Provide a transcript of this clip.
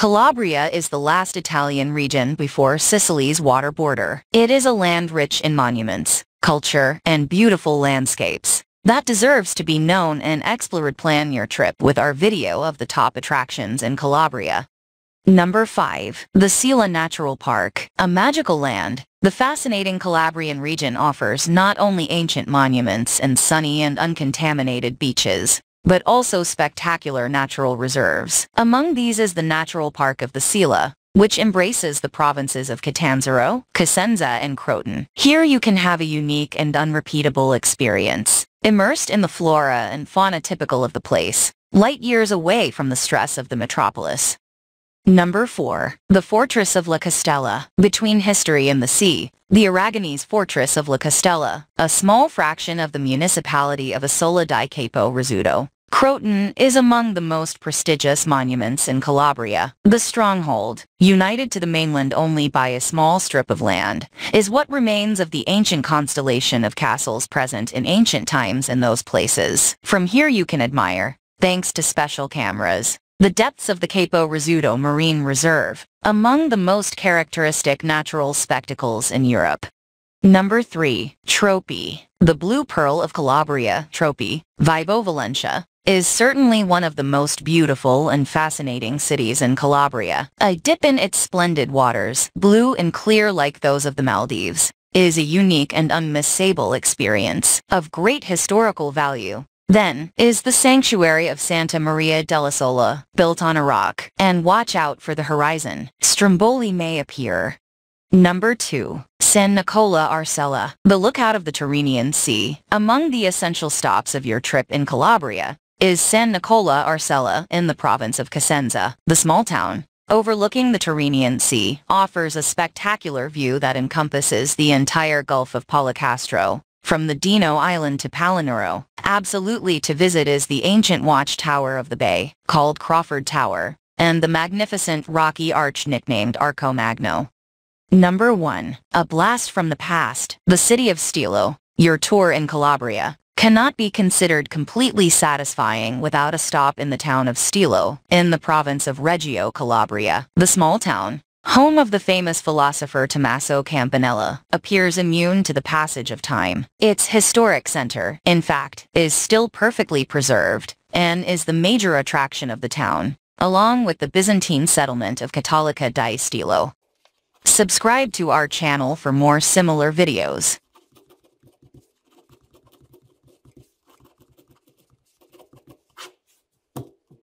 Calabria is the last Italian region before Sicily's water border. It is a land rich in monuments, culture, and beautiful landscapes that deserves to be known and explored. Plan your trip with our video of the top attractions in Calabria. Number 5. The Sila Natural Park, a magical land. The fascinating Calabrian region offers not only ancient monuments and sunny and uncontaminated beaches, but also spectacular natural reserves. Among these is the Natural Park of the Sila, which embraces the provinces of Catanzaro, Cosenza, and Croton. Here you can have a unique and unrepeatable experience, immersed in the flora and fauna typical of the place, light years away from the stress of the metropolis. Number 4. The Fortress of La Castella. Between history and the sea, the Aragonese Fortress of La Castella, a small fraction of the municipality of Isola di Capo Rizzuto, Croton is among the most prestigious monuments in Calabria. The stronghold, united to the mainland only by a small strip of land, is what remains of the ancient constellation of castles present in ancient times in those places. From here you can admire, thanks to special cameras, the depths of the Capo Rizzuto Marine Reserve, among the most characteristic natural spectacles in Europe. Number 3. Tropea. The Blue Pearl of Calabria, Tropea, Vibo Valentia, is certainly one of the most beautiful and fascinating cities in Calabria. A dip in its splendid waters, blue and clear like those of the Maldives, is a unique and unmissable experience of great historical value. Then is the sanctuary of Santa Maria dell'Isola, built on a rock, and watch out for the horizon. Stromboli may appear. Number 2. San Nicola Arcella, the lookout of the Tyrrhenian Sea. Among the essential stops of your trip in Calabria is San Nicola Arcella in the province of Cosenza. The small town, overlooking the Tyrrhenian Sea, offers a spectacular view that encompasses the entire Gulf of Policastro, from the Dino Island to Palinuro, absolutely to visit is the ancient watchtower of the bay, called Crawford Tower, and the magnificent rocky arch nicknamed Arco Magno. Number 1. A blast from the past, the city of Stilo. Your tour in Calabria cannot be considered completely satisfying without a stop in the town of Stilo, in the province of Reggio Calabria. The small town, home of the famous philosopher Tommaso Campanella, appears immune to the passage of time. Its historic center, in fact, is still perfectly preserved and is the major attraction of the town, along with the Byzantine settlement of Cattolica di Stilo. Subscribe to our channel for more similar videos.